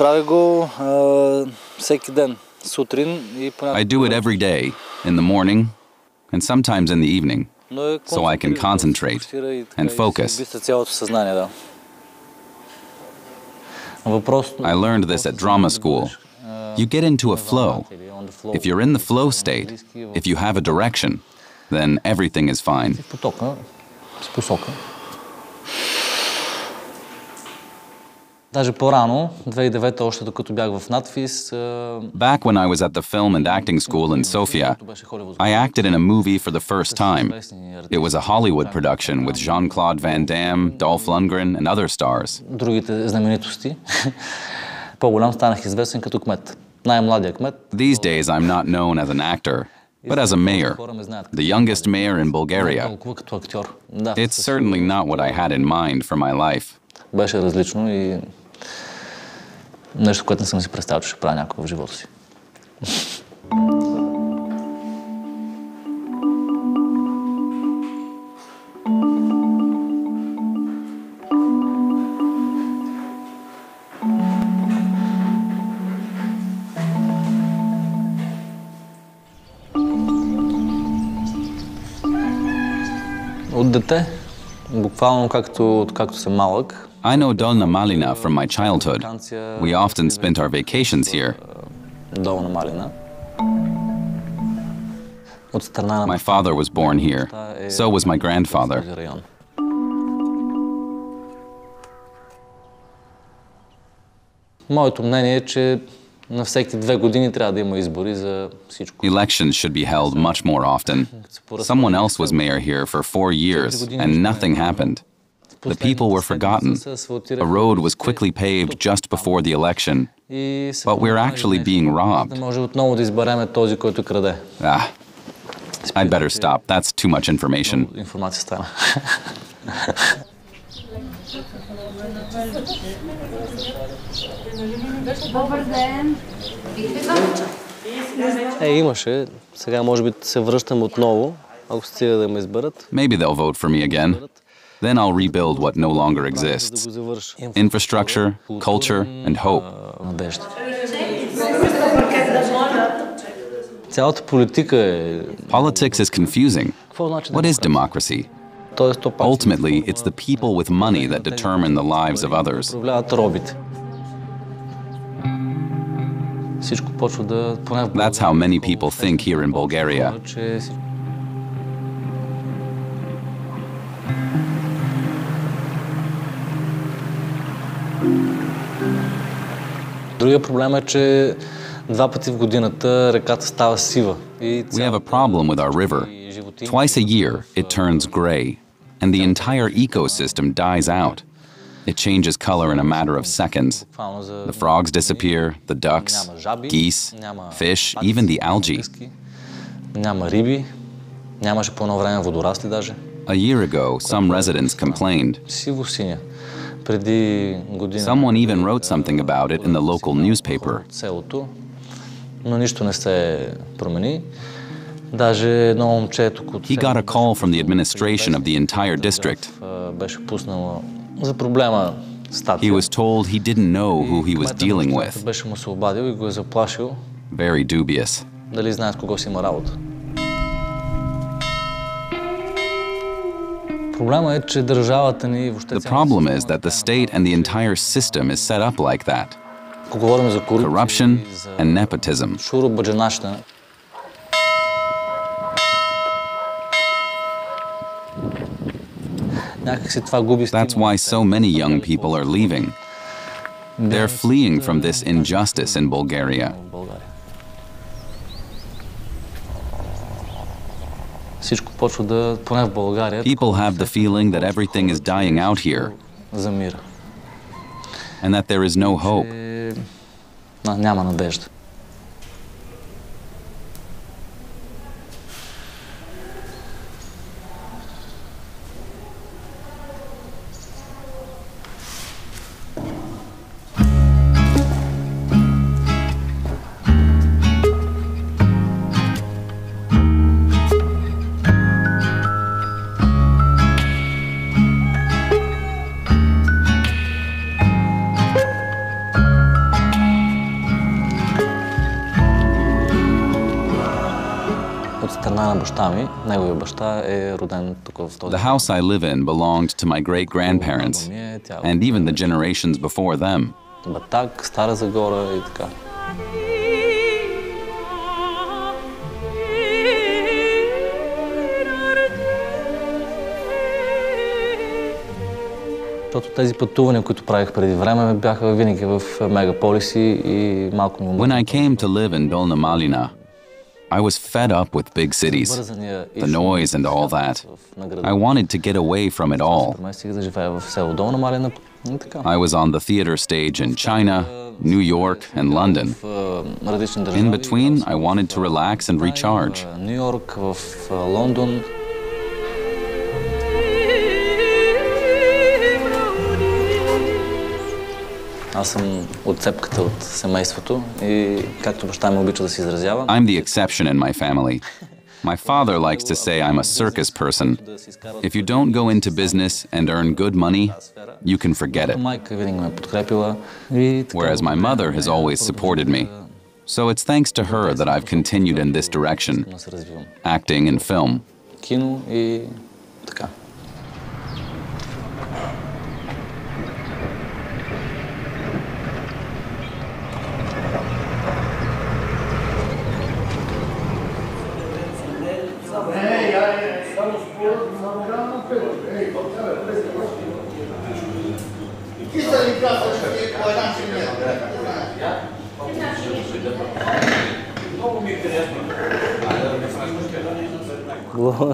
Правя го а, всеки ден, сутрин и понякога. I do it every day, in the morning, and sometimes in the evening. Но е so I can концентрирано, concentrate фокусира и така, and и се focus. обистря цялото съзнание, да. Въпрос... I learned this at drama school. You get into a flow. If you're in the flow state, if you have a direction, then everything is fine. Даже по-рано, 2009 още докато бях в надфис, а, Back when I was at the film and acting school in Sofia, I acted in a movie for the first time. It was a Hollywood production with Jean Claude Van Damme, Dolph Lundgren, and other stars. другите знаменитости. По-голям станах известен като кмет. Най-младия кмет. These days, I'm not known as an actor, but as a mayor, Хора ме знаят the youngest mayor in Bulgaria. толкова като актьор. Да, It's certainly not what I had in mind for my life. беше различно и нещо, което не съм си представил, че ще правя някога в живота си. От дете, буквално както, както съм малък, I know Dolna Malina from my childhood. We often spent our vacations here. My father was born here, so was my grandfather. Elections should be held much more often. Someone else was mayor here for four years and nothing happened. The people were forgotten. A road was quickly paved just before the election. But we're actually being robbed. Ah, I'd better stop. That's too much information. Maybe they'll vote for me again. Then I'll rebuild what no longer exists infrastructure, culture, and hope. Politics is confusing. What is democracy? Ultimately, it's the people with money that determine the lives of others. That's how many people think here in Bulgaria. Другия проблем е, че два пъти в годината реката става сива. И We have a problem with our river. Twice a year, it turns gray, and the entire ecosystem dies out. It changes color in a matter of seconds. буквално за... The frogs disappear, the ducks, Няма жаби, geese, няма fish, птици, even the няма algae. трески, Няма риби, нямаше по едно време водорасли даже. A year ago, some residents complained. Someone even wrote something about it in the local newspaper. He got a call from the administration of the entire district. He was told he didn't know who he was dealing with. Very dubious. The problem is that the state and the entire system is set up like that. Corruption and nepotism. That's why so many young people are leaving. They're fleeing from this injustice in Bulgaria. People have the feeling that everything is dying out here. And that there is no hope. The house I live in belonged to my great grandparents and even the generations before them. Батак, Стара Загора и така. Защото тези пътувания, които правих преди време, бяха винаги в мегаполиси и малко ми When I came to live in Dolna Malina, I was fed up with big cities, the noise and all that. I wanted to get away from it all. I was on the theater stage in China, New York, and London. In between, I wanted to relax and recharge. Аз съм отцепката от семейството и както баща ми обича да се изразява. I'm the exception in my family. My father likes to say I'm a circus person. If you don't go into business and earn good money, you can forget it. Майка винаги ме е подкрепила. И така, Whereas my mother has always supported me. So it's thanks to her that I've continued in this direction, да се развивам. acting and film. Кино и така.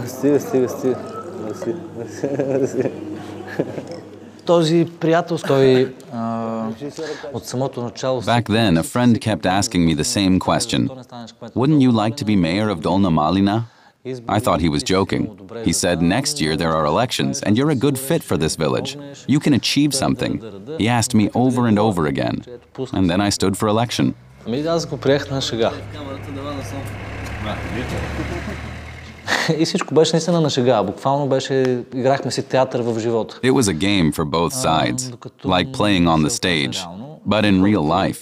Стига, стига, стига. Мерси, мерси, мерси. Този приятел, той а, от самото начало... Back then, a friend kept asking me the same question Wouldn't you like to be mayor of Dolna Malina? I thought he was joking. He said, Next year there are elections, and you're a good fit for this village. You can achieve something. He asked me over and over again. And then I stood for election. И всичко беше наистина на шега. Буквално беше, играхме си театър в живота. It was a game for both sides, like playing on the stage, but in real life.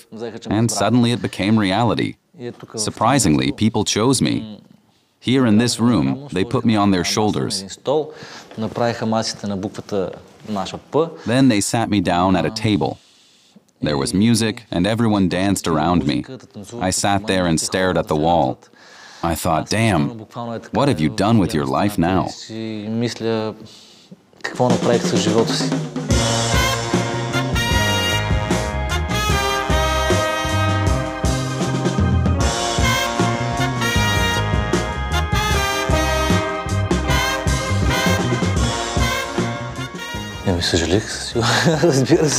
And suddenly it became reality. И е тук в Surprisingly, people chose me. Here in this room, they put me on their shoulders. един стол, направиха масите на буквата наша П. Then they sat me down at a table. There was music, and everyone danced around me. I sat there and stared at the wall. I thought, damn, what have you done with your life now?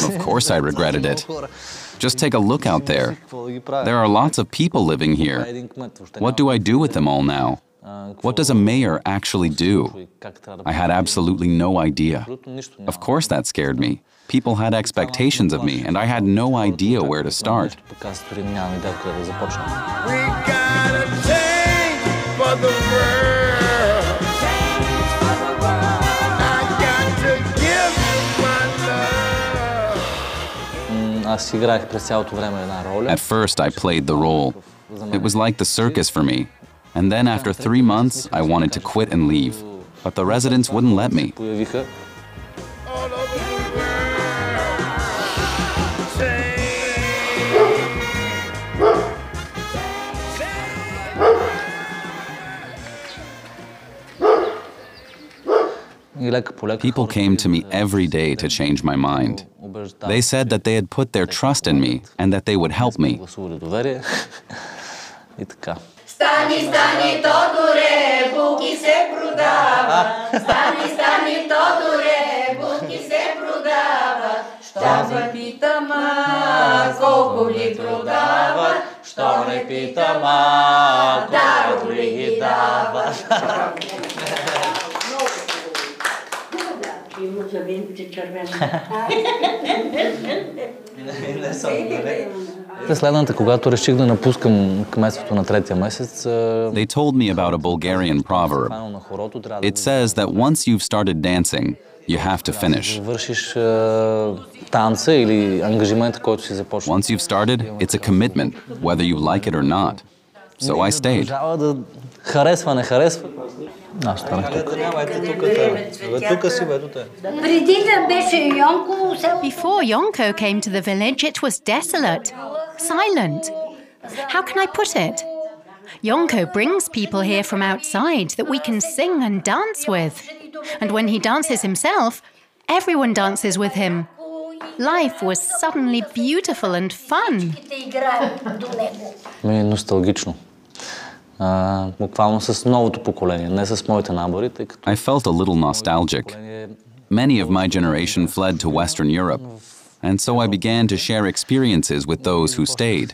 Of course I regretted it. Just take a look out there. There are lots of people living here. What do I do with them all now? What does a mayor actually do? I had absolutely no idea. Of course, that scared me. People had expectations of me, and I had no idea where to start. We gotta change for the world. At first, I played the role. It was like the circus for me. And then after three months, I wanted to quit and leave. But the residents wouldn't let me. People came to me every day to change my mind. They said that they had put their trust in me and that they would help me. месец, а, They told me about a Bulgarian proverb. фанал на хорото, трябва да It says that once you've started dancing, you have to finish. вършиш а, танца или ангажимента, който си започнал. Once you've started, it's a commitment, whether you like it or not. So I stayed. Продължава да Харесва, не харесва. Аз станах тук. Няма, ето тук е. Бе, тук си, бе, тук е. Преди да беше Йонко, сега Before Yonko came to the village, it was desolate, silent. How can I put it? Yonko brings people here from outside that we can sing and dance with. And when he dances himself, everyone dances with him. Life was suddenly beautiful and fun. те играят до него. Ми е носталгично. А, буквално с новото поколение, не с моите набори, тъй като... I felt a little nostalgic. Many of my generation fled to Western Europe, and so I began to share experiences with those who stayed,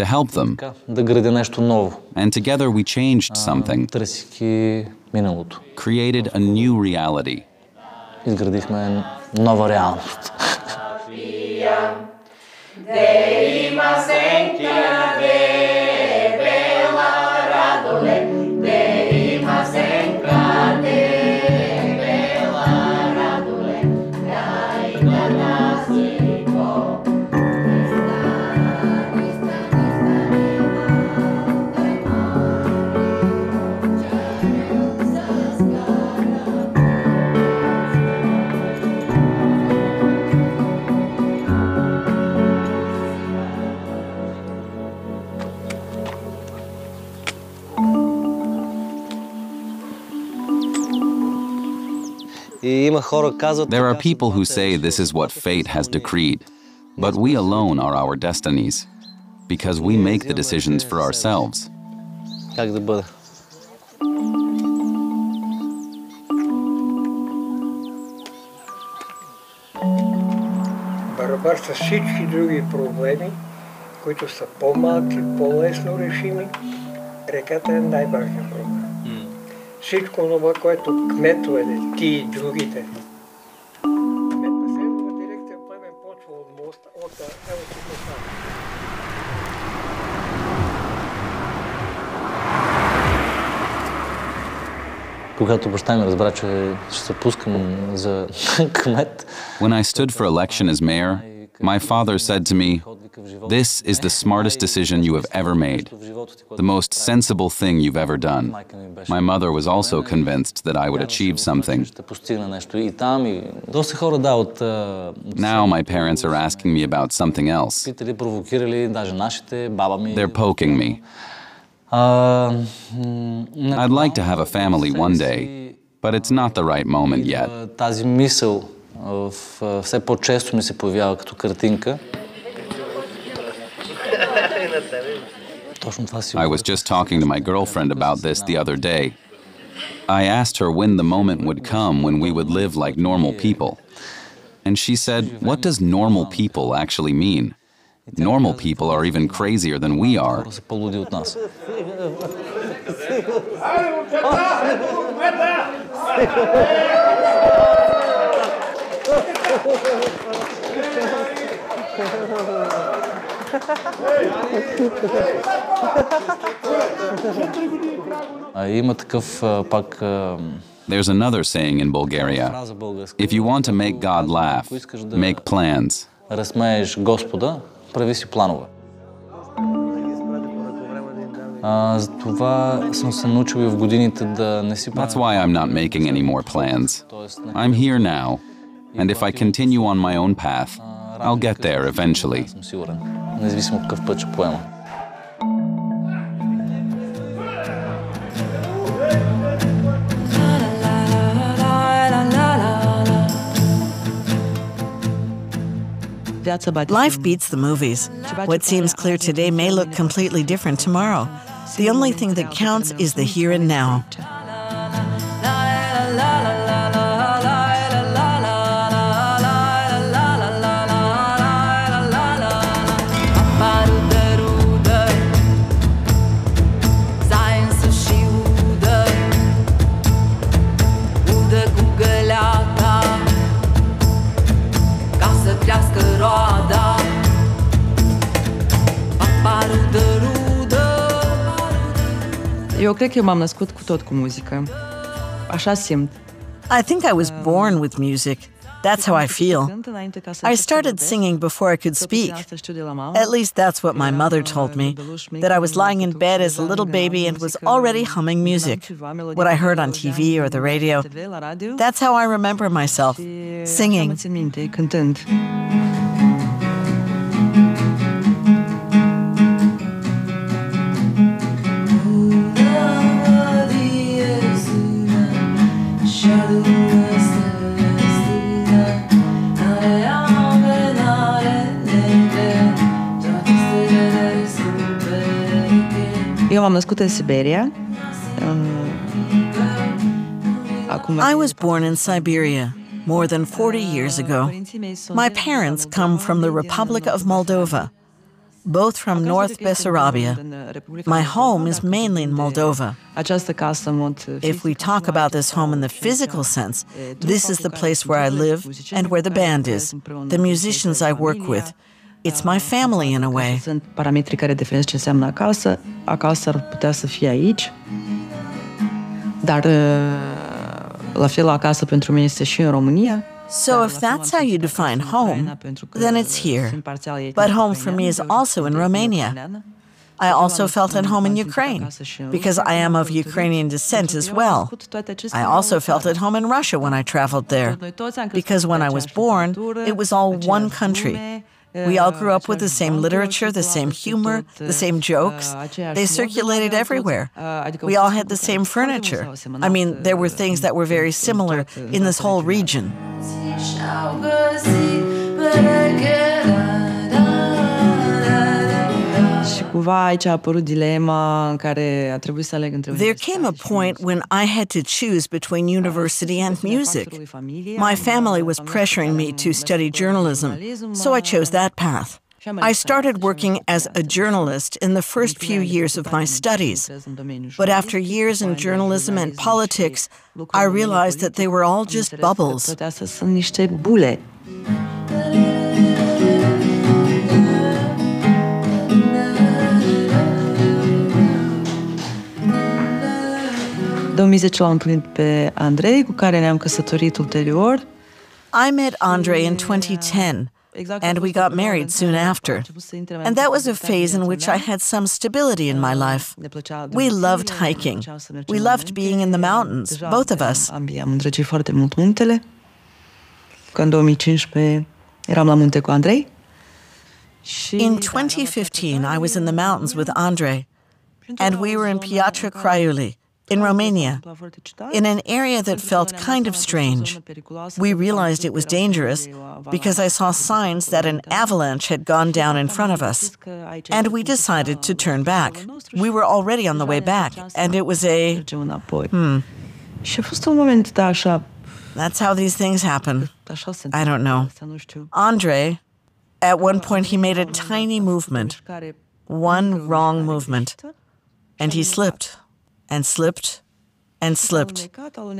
to help them, Така, да градя нещо ново, and together we changed something, търсики миналото. created a new reality. Изградихме нова реалност. И има хора казват... There are така, people who съдбата say е this is what fate has свързана. decreed, but we alone are our destinies, because we make the decisions for ourselves. Как да бъде? Барабар с всички други проблеми, които са по-малки, по-лесно решими, реката е най-важният проблем. Всичко това, което кметовете, ти и другите. Кмет Басейнова дирекция Племен почва от моста, от а, ево тук остана. Когато баща ми разбра, че ще се пускам за кмет, When I stood for election as mayor, my father said to me, this is the smartest decision you have ever made, the most sensible thing you've ever done. My mother was also convinced that I would achieve something. Now my parents are asking me about something else. They're poking me. I'd like to have a family one day, but it's not the right moment yet. I was just talking to my girlfriend about this the other day. I asked her when the moment would come when we would live like normal people. And she said, What does normal people actually mean? Normal people are even crazier than we are. има такъв а, пак а, There's another saying in Bulgaria фраза българска. If you want to make God laugh, Ако искаш да make plans. разсмееш Господа, прави си планове. А, затова съм се научил и в годините да не си That's правя. why I'm not making any more plans. I'm here now, and if I continue on my own path, I'll get there eventually. Life beats the movies. What seems clear today may look completely different tomorrow. The only thing that counts is the here and now. Cred că eu m-am născut cu tot cu muzică. Așa simt. I think I was born with music. That's how I feel. I started singing before I could speak. At least that's what my mother told me that I was lying in bed as a little baby and was already humming music, what I heard on TV or the radio. That's how I remember myself singing. Eu m-am în Siberia. I was born in Siberia more than 40 years ago. My parents come from the Republic of Moldova, both from North Bessarabia. My home is mainly in Moldova. If we talk about this home in the physical sense, this is the place where I live and where the band is, the musicians I work with. It's my family in a way. Sunt parametrii care definesc ce înseamnă acasă. Acasă ar putea să fie aici. Dar la fel acasă pentru mine este și în România. So if that's how you define home, then it's here. But home for me is also in Romania. I also felt at home in Ukraine because I am of Ukrainian descent as well. I also felt at home in Russia when I traveled there because when I was born, it was all one country. We all grew up with the same literature, the same humor, the same jokes. They circulated everywhere. We all had the same furniture. I mean, there were things that were very similar in this whole region. Cumva aici a apărut dilema în care a trebuit să aleg între There came a point when I had to choose between university and music. My family was pressuring me to study journalism, so I chose that path. I started working as a journalist in the first few years of my studies. But after years in journalism and politics, I realized that they were all just bubbles. Bule. 2010 l-am întâlnit pe Andrei, cu care ne-am căsătorit ulterior. I met Andre in 2010, and we got married soon after. And that was a phase in which I had some stability in my life. We loved hiking. We loved being in the mountains, both of us. Am îndrăgit foarte mult muntele. În 2015 eram la munte cu Andrei. In 2015, I was in the mountains with Andre, and we were in Piatra Craiului, in Romania, in an area that felt kind of strange. We realized it was dangerous because I saw signs that an avalanche had gone down in front of us, and we decided to turn back. We were already on the way back, and it was a. Hmm. That's how these things happen. I don't know. Andre, at one point, he made a tiny movement, one wrong movement, and he slipped and slipped and slipped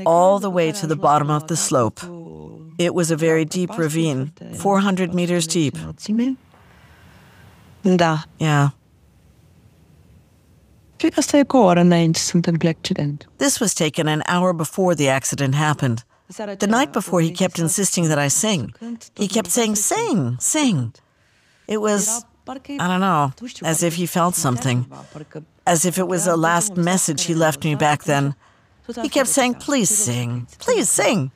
all the way to the bottom of the slope. It was a very deep ravine, 400 meters deep. Yeah. This was taken an hour before the accident happened. The night before, he kept insisting that I sing. He kept saying, Sing, sing. It was, I don't know, as if he felt something as if it was a last message he left me back then. He kept saying, Please sing, please sing.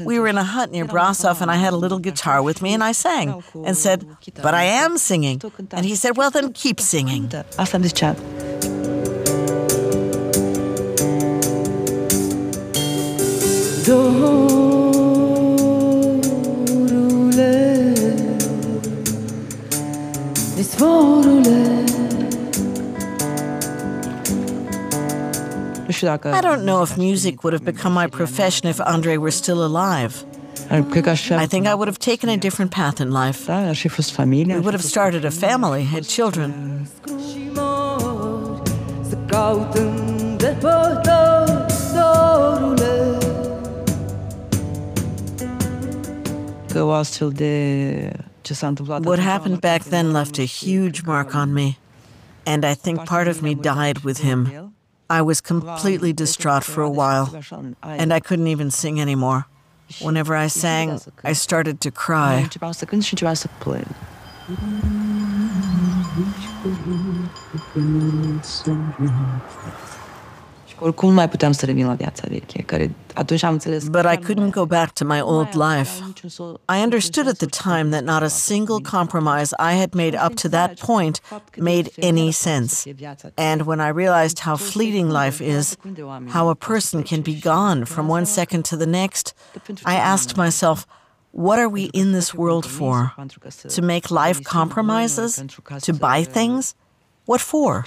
We were in a hut near Brasov, and I had a little guitar with me, and I sang and said, But I am singing. And he said, Well, then keep singing. I don't know if music would have become my profession if Andre were still alive. I think I would have taken a different path in life. We would have started a family, had children. What happened back then left a huge mark on me, and I think part of me died with him. I was completely distraught for a while, and I couldn't even sing anymore. Whenever I sang, I started to cry. Oricum nu mai puteam să revin la viața veche, care atunci am înțeles But I couldn't go back to my old life. I understood at the time that not a single compromise I had made up to that point made any sense. And when I realized how fleeting life is, how a person can be gone from one second to the next, I asked myself, what are we in this world for? To make life compromises? To buy things? What for?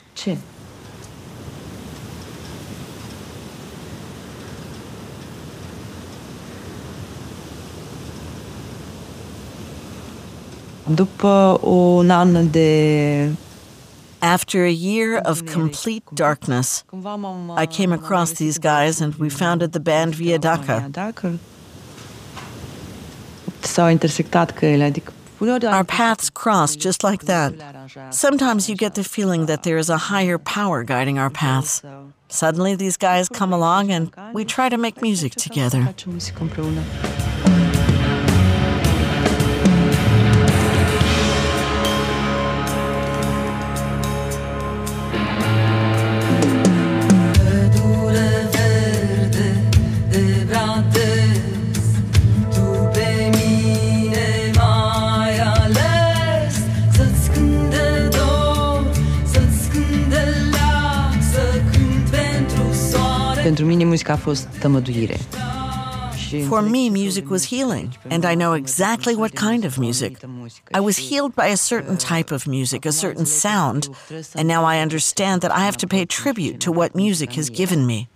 După un an de After a year of complete darkness, I came across these guys and we founded the band Via Daca. S-au intersectat căile, adică Our paths cross just like that. Sometimes you get the feeling that there is a higher power guiding our paths. Suddenly, these guys come along and we try to make music together. Pentru mine muzica a fost tămăduire. For me, music was healing, and I know exactly what kind of music. I was healed by a certain type of music, a certain sound, and now I understand that I have to pay tribute to what music has given me.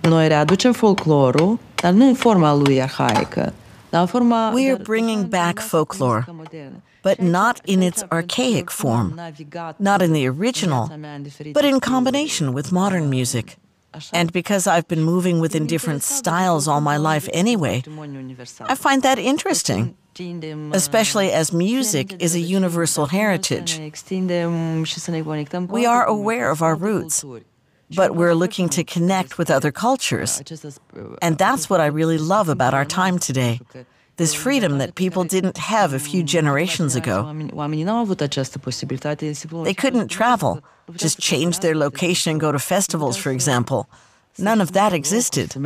Noi readucem folclorul, dar nu în forma lui arhaică, dar în forma... We are bringing back folklore, but not in its archaic form, not in the original, but in combination with modern music. And because I've been moving within different styles all my life anyway, I find that interesting, especially as music is a universal heritage. We are aware of our roots, but we're looking to connect with other cultures. And that's what I really love about our time today this freedom that people didn't have a few generations ago. They couldn't travel, just change their location and go to festivals, for example. None of that existed.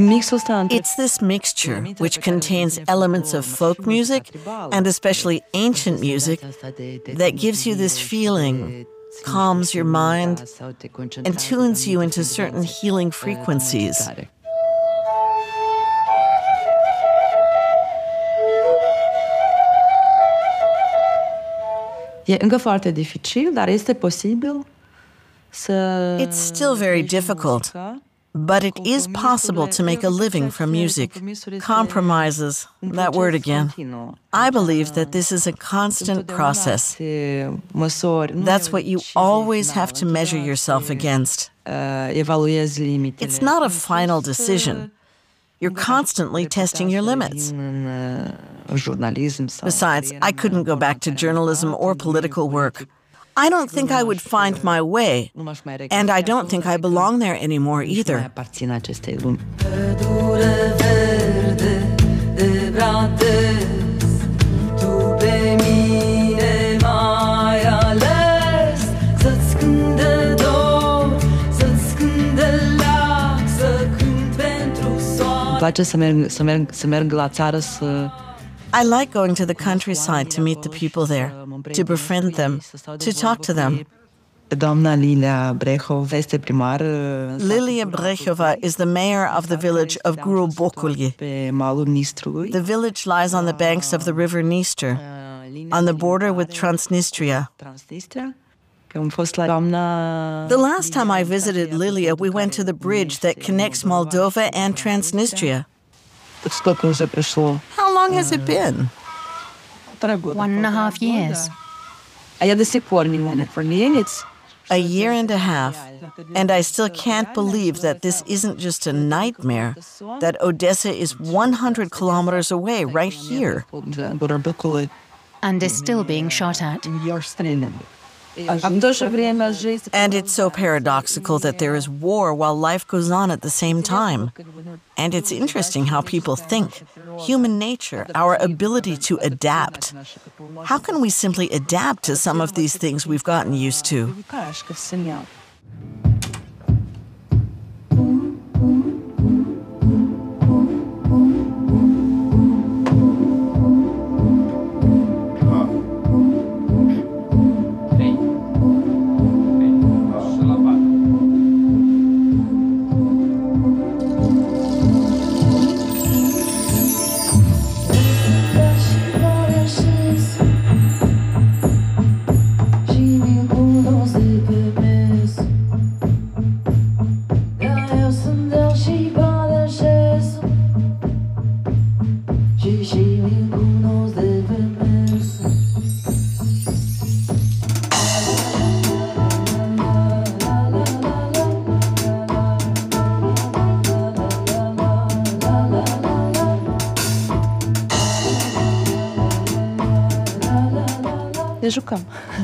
It's this mixture, which contains elements of folk music and especially ancient music, that gives you this feeling, calms your mind, and tunes you into certain healing frequencies. E încă foarte dificil, dar este posibil să... It's still very difficult, but it is possible to make a living from music. Compromises, that word again. I believe that this is a constant process. That's what you always have to measure yourself against. It's not a final decision. You're constantly testing your limits. Besides, I couldn't go back to journalism or political work. I don't think I would find my way, and I don't think I belong there anymore either. place să merg, să merg, să merg la țară să I like going to the countryside to meet the people there, to befriend them, to talk to them. Lilia Brehov este primar. Uh, Lilia Brehova is the mayor of the village of Gura Bîcului. Pe. The village lies on the banks of the river Dniester, uh, on the border with Transnistria. Transnistria. Că am fost la doamna... The last time I visited Lilia, we went to the bridge that connects Moldova and Transnistria. How long has it been? One and a half years. A year and a half, and I still can't believe that this isn't just a nightmare, that Odessa is 100 kilometers away, right here. And is still being shot at. And it's so paradoxical that there is war while life goes on at the same time. And it's interesting how people think. Human nature, our ability to adapt. How can we simply adapt to some of these things we've gotten used to?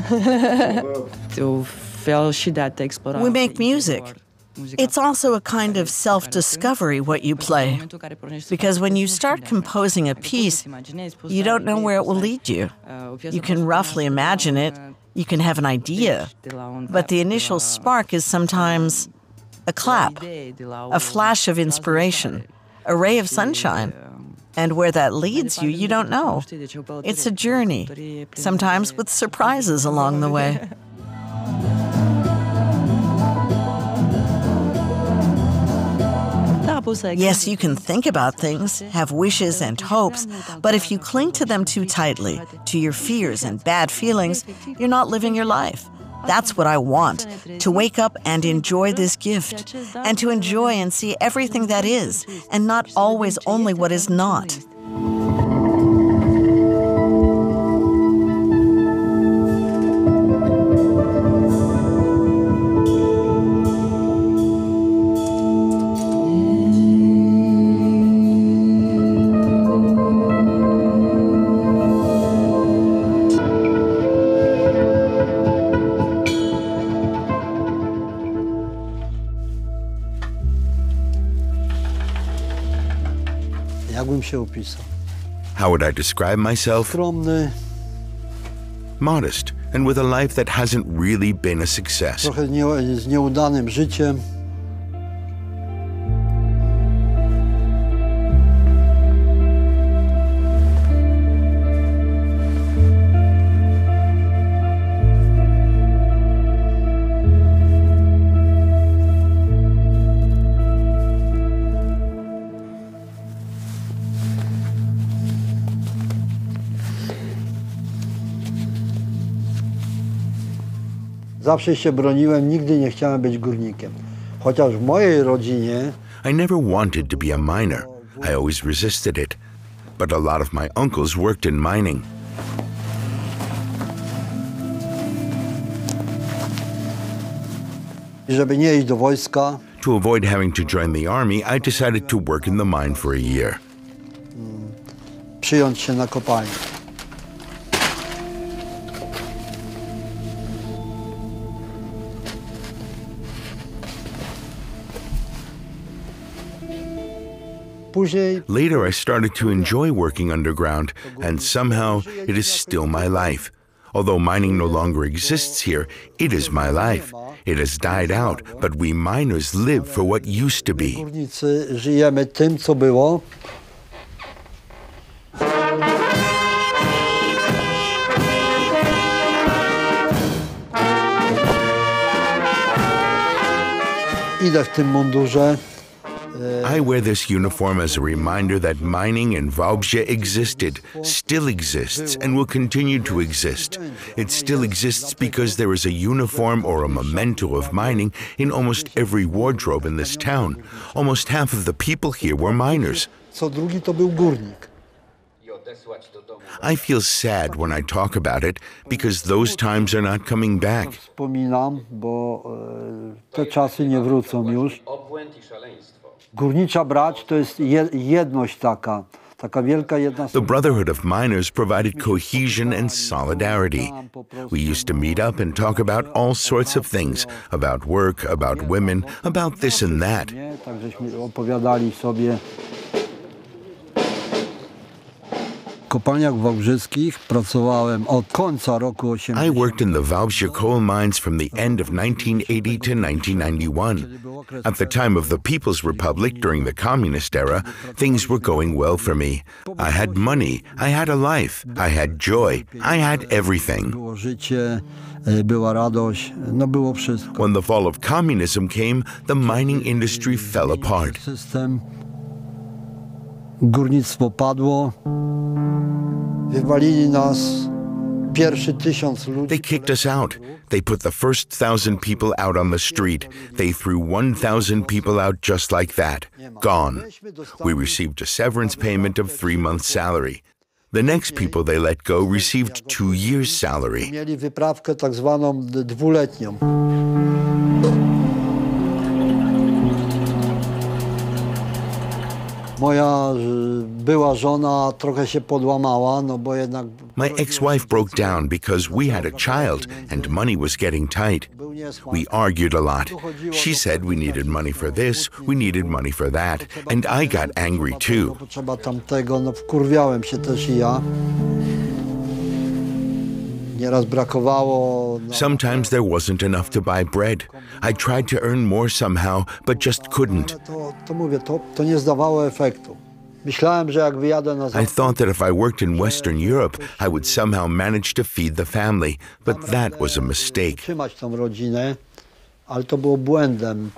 We make music. It's also a kind of self discovery what you play. Because when you start composing a piece, you don't know where it will lead you. You can roughly imagine it, you can have an idea, but the initial spark is sometimes a clap, a flash of inspiration, a ray of sunshine. And where that leads you, you don't know. It's a journey, sometimes with surprises along the way. Yes, you can think about things, have wishes and hopes, but if you cling to them too tightly, to your fears and bad feelings, you're not living your life. That's what I want to wake up and enjoy this gift, and to enjoy and see everything that is, and not always only what is not. How would I describe myself? Modest and with a life that hasn't really been a success. Zawsze się broniłem, nigdy nie chciałem być górnikiem. Chociaż w mojej rodzinie I never wanted to be a miner. I always resisted it. But a lot of my uncles worked in mining. żeby nie iść do wojska, To avoid having to join the army, I decided to work in the mine for a year. przyjąć się na kopalnię. Later, I started to enjoy working underground, and somehow it is still my life. Although mining no longer exists here, it is my life. It has died out, but we miners live for what used to be. Górnicy żyjemy tym, co było. Idę w tym mundurze. Uh, I wear this uniform as a reminder that mining in Wałbrzych existed, still exists, and will continue to exist. It still exists because there is a uniform or a memento of mining in almost every wardrobe in this town. Almost half of the people here were miners. Co drugi to był górnik. I feel sad when I talk about it because those times are not coming back. Wspominam, bo te czasy nie wrócą już. Górnicza brać to jest jedność taka, taka wielka jedna The Brotherhood of Miners provided cohesion and solidarity. We used to meet up and talk about all sorts of things about work, about women, about this and that. I worked in the Wałbrzych coal mines from the end of 1980 to 1991. At the time of the People's Republic during the communist era, things were going well for me. I had money, I had a life, I had joy, I had everything. Było życie, była radość, no było wszystko. When the fall of communism came, the mining industry fell apart. System, górnictwo padło, wywalili nas pierwszy tysiąc ludzi. They kicked us out. They put the first thousand people out on the street. They threw 1,000 people out just like that. Gone. We received a severance payment of three months' salary. The next people they let go received two years' salary. Mieli wyprawkę tak zwaną dwuletnią. Moja była żona trochę się podłamała, no bo jednak My ex wife broke down because we had a child and money was getting tight. We argued a lot. She said we needed money for this, we needed money for that, and I got angry too. Sometimes there wasn't enough to buy bread. I tried to earn more somehow, but just couldn't. to, to mówię, to, to nie zdawało efektu. Myślałem, że jak wyjadę na I thought that if I worked in Western Europe, I would somehow manage to feed the family, but that was a mistake. trzymać tą rodzinę, ale to było błędem.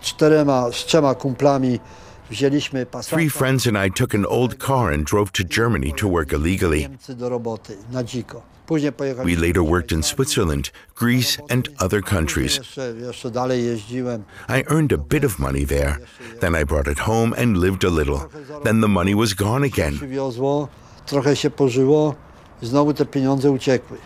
Czterema, z trzema kumplami Three friends and I took an old car and drove to Germany to work illegally. Niemcy do roboty, na dziko. Później We later worked in Switzerland, Greece, and other countries. jeszcze, jeszcze dalej jeździłem. I earned a bit of money there. Then I brought it home and lived a little. Then the money was gone again. Trochę się pożyło znowu te pieniądze uciekły.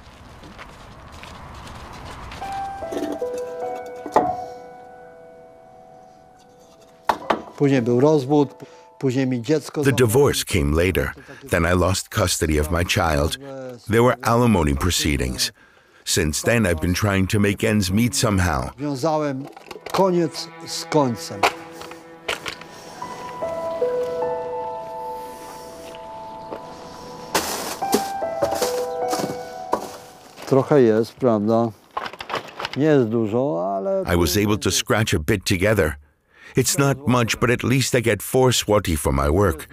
The divorce came later. Then I lost custody of my child. There were alimony proceedings. Since then, I've been trying to make ends meet somehow. Wiązałem koniec z końcem. Trochę jest, prawda? Nie jest dużo, ale I was able to scratch a bit together. It's not much, but at least I get four zloty for my work.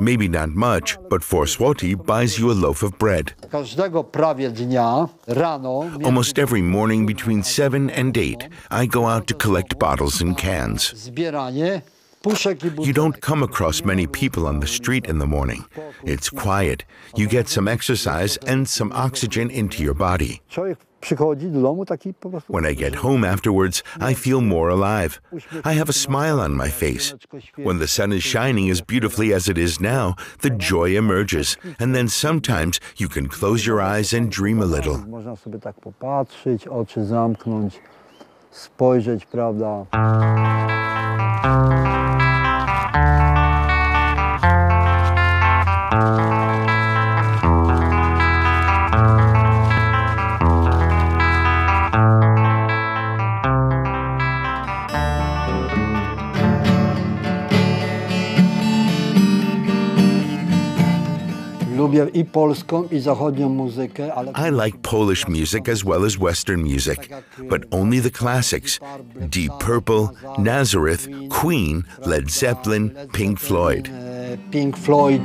Maybe not much, but four zloty buys you a loaf of bread. każdego prawie dnia rano Almost every morning between 7 and 8, I go out to collect bottles and cans. zbieranie puszek i You don't come across many people on the street in the morning. It's quiet. You get some exercise and some oxygen into your body. Człowiek przychodzi do domu taki po prostu When I get home afterwards, I feel more alive. I have a smile on my face. When the sun is shining as beautifully as it is now, the joy emerges. And then sometimes you can close your eyes and dream a little. można sobie tak popatrzeć, oczy zamknąć, spojrzeć, prawda? Lubię i polską, i zachodnią muzykę, I like Polish music as well as Western music, but only the classics Deep Purple, Nazareth, Queen, Led Zeppelin, Pink Floyd. Pink Floyd.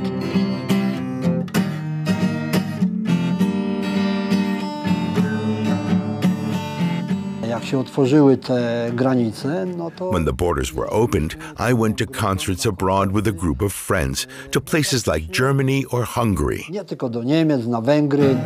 Się otworzyły te granice, no to When the borders were opened, I went to concerts abroad with a group of friends to places like Germany or Hungary. nie tylko do Niemiec, na Węgry.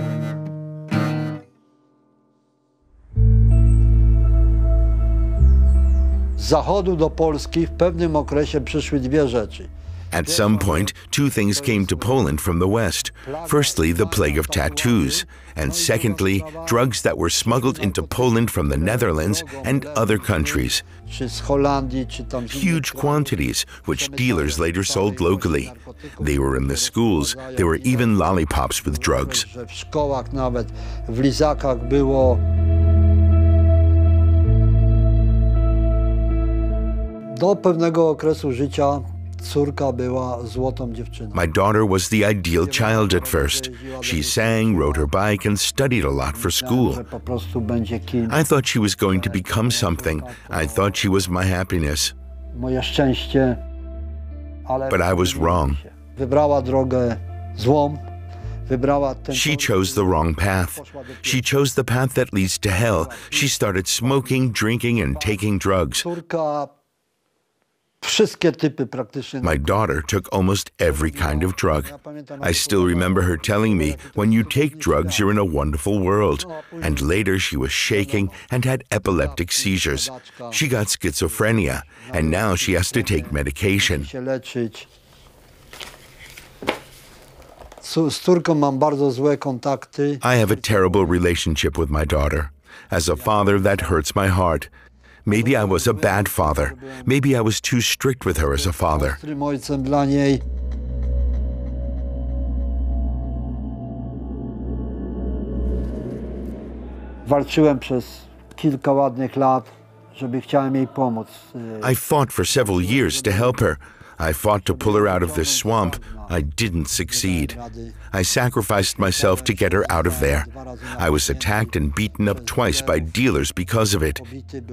zachodu do Polski w pewnym okresie przyszły dwie rzeczy. At some point, two things came to Poland from the West. Firstly, the plague of tattoos, and secondly, drugs that were smuggled into Poland from the Netherlands and other countries. Huge quantities, which dealers later sold locally. They were in the schools. There were even lollipops with drugs. Do pewnego okresu życia córka była złotą dziewczyną. My daughter was the ideal child at first. She sang, rode her bike, and studied a lot for school. Po prostu będzie kim. I thought she was going to become something. I thought she was my happiness. Moje szczęście. Ale But I was wrong. wybrała drogę złą. Wybrała ten She chose the wrong path. She chose the path that leads to hell. She started smoking, drinking, and taking drugs. My daughter took almost every kind of drug. I still remember her telling me, when you take drugs, you're in a wonderful world. And later she was shaking and had epileptic seizures. She got schizophrenia, and now she has to take medication. się leczyć. Cu- Z córką mam bardzo złe kontakty. I have a terrible relationship with my daughter. As a father, that hurts my heart. Maybe I was a bad father. Maybe I was too strict with her as a father. Ostrym ojcem dla niej. Walczyłem przez kilka ładnych lat, żeby chciałem jej pomóc. I fought for several years to help her. I fought to pull her out of this swamp. I didn't succeed. I sacrificed myself to get her out of there. I was attacked and beaten up twice by dealers because of it.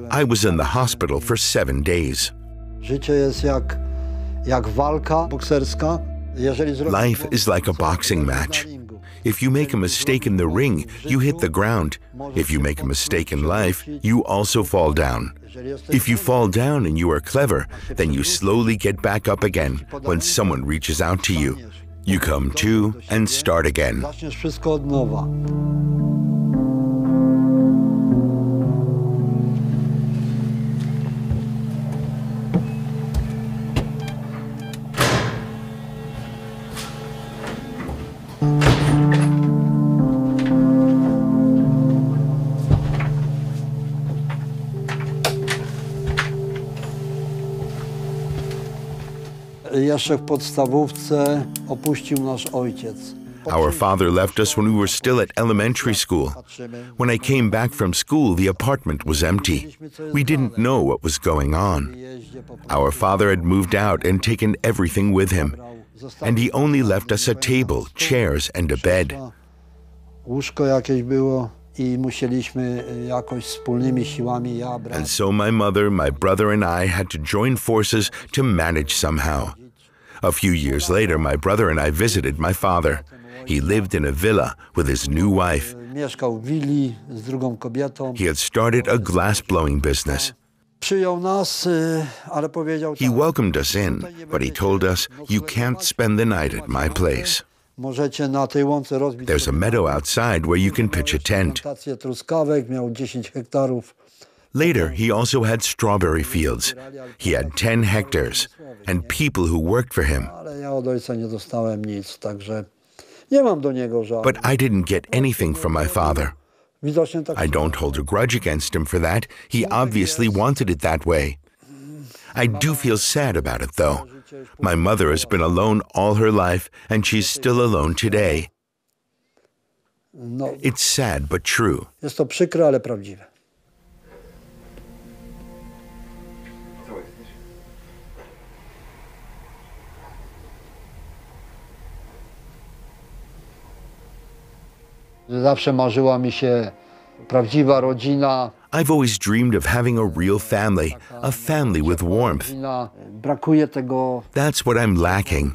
I was in the hospital for seven days. Życie jest jak, jak walka bokserska. Jeżeli zrobisz Life is like a boxing match. If you make a mistake in the ring, you hit the ground. If you make a mistake in life, you also fall down. If you fall down and you are clever, then you slowly get back up again when someone reaches out to you. You come to and start again. Jeszcze w podstawówce opuścił nasz ojciec. Our father left us when we were still at elementary school. When I came back from school, the apartment was empty. We didn't know what was going on. Our father had moved out and taken everything with him. And he only left us a table, chairs, and a bed. Łóżko jakieś było i musieliśmy y, jakoś wspólnymi siłami ja brać. And so my mother, my brother, and I had to join forces to manage somehow. A few years later, my brother and I visited my father. He lived in a villa with his new wife. Mieszkał w willi z drugą kobietą. He had started a glass blowing business. Przyjął nas, y, ale powiedział He welcomed us in, but he told us, You can't spend the night at my place. możecie na tej łące rozbić There's a meadow outside where you can pitch a tent. Later, he also had strawberry fields. He had 10 hectares and people who worked for him. Ale ja od ojca nie dostałem nic, także nie mam do niego żalu. But I didn't get anything from my father. I don't hold a grudge against him for that. He obviously wanted it that way. I do feel sad about it, though. My mother has been alone all her life, and she's still alone today. It's sad but true. Zawsze marzyła mi się prawdziwa rodzina. I've always dreamed of having a real family, a family with warmth. Brakuje tego, That's what I'm lacking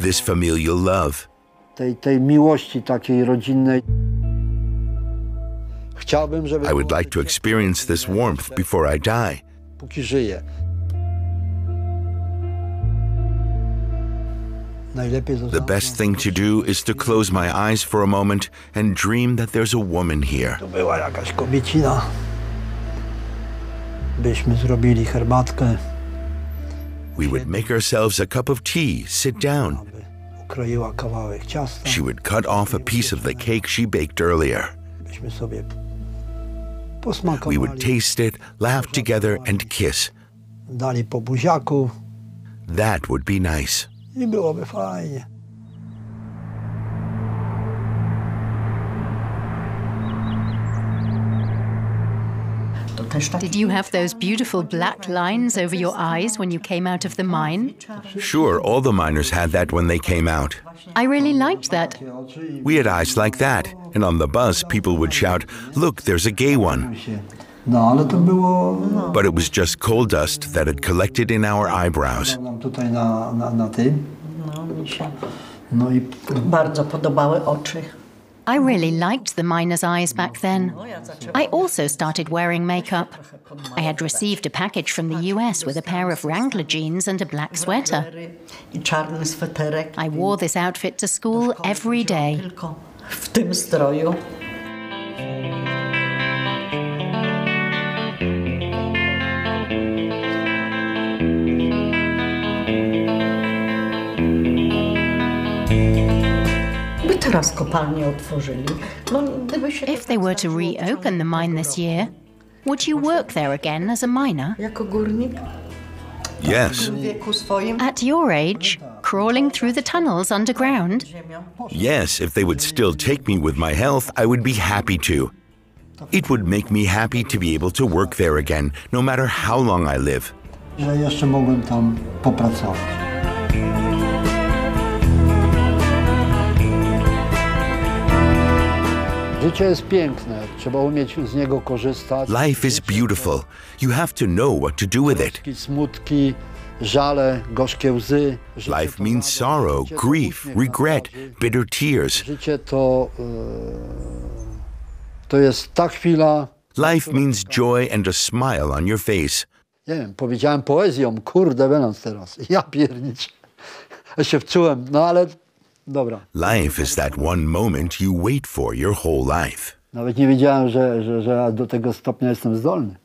this familial love. tej, tej miłości takiej rodzinnej. Chciałbym, żeby I would like to experience this warmth before I die. póki żyję. The best thing to do is to close my eyes for a moment and dream that there's a woman here. To była jakaś kobiecina. byśmy zrobili herbatkę, We would make ourselves a cup of tea, sit down. ukroiła kawałek ciasta, She would cut off a piece of the cake she baked earlier. We would taste it, laugh together, and kiss. dali po buziaku That would be nice. I byłoby fajnie. Did you have those beautiful black lines over your eyes when you came out of the mine? Sure, all the miners had that when they came out. I really liked that. We had eyes like that, and on the bus, people would shout, Look, there's a gay one. No ale to było But it was just coal dust that had collected in our eyebrows. i bardzo podobały oczy. I really liked the miner's eyes back then. I also started wearing makeup. I had received a package from the US with a pair of Wrangler jeans and a black sweater. I. I wore this outfit to school every day. If they were to reopen the mine this year, would you work there again as a miner? Yes, w wieku swoim At your age, crawling through the tunnels underground? yes, if they would still take me with my health, I would be happy to. It would make me happy to be able to work there again, no matter how long I live. Życie jest piękne, trzeba umieć z niego korzystać. Life is beautiful. You have to know what to do with it. Smutki, żale, gorzkie łzy. Life means sorrow, grief, regret, bitter tears. Życie to, e, to jest ta chwila, Life means joy and a smile on your face. nie wiem, powiedziałem poezją, kurde będąc teraz, ja piernicz. Ja się wczułem, no ale dobra. Life is that one moment you wait for your whole life. Nawet nie wiedziałem, że, że, że do tego stopnia jestem zdolny.